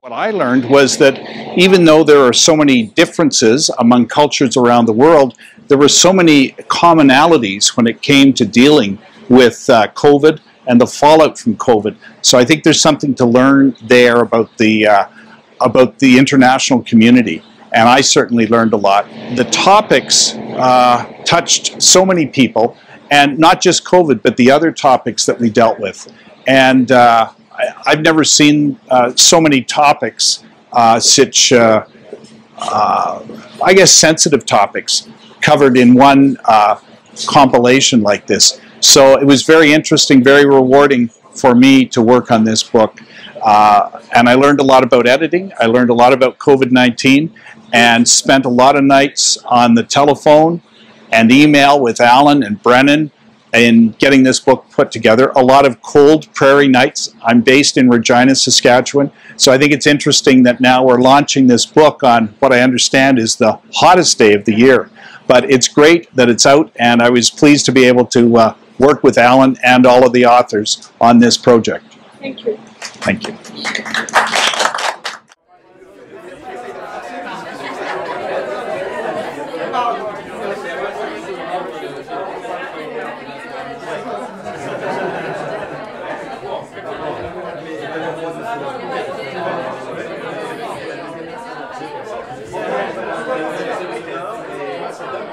What I learned was that even though there are so many differences among cultures around the world, there were so many commonalities when it came to dealing with uh, COVID and the fallout from COVID. So I think there's something to learn there about the uh, about the international community, and I certainly learned a lot. The topics uh, touched so many people, and not just COVID, but the other topics that we dealt with. And uh, I, have never seen uh, so many topics, uh, such uh, I guess sensitive topics, covered in one compilation like this. So it was very interesting, very rewarding for me to work on this book. Uh, and I learned a lot about editing. I learned a lot about COVID-19 and spent a lot of nights on the telephone and email with Allan and Brennan in getting this book put together. A lot of cold prairie nights. I'm based in Regina, Saskatchewan. So I think it's interesting that now we're launching this book on what I understand is the hottest day of the year. But it's great that it's out, and I was pleased to be able to uh, work with Allan and all of the authors on this project. Thank you. Thank you. Thank you. précédent,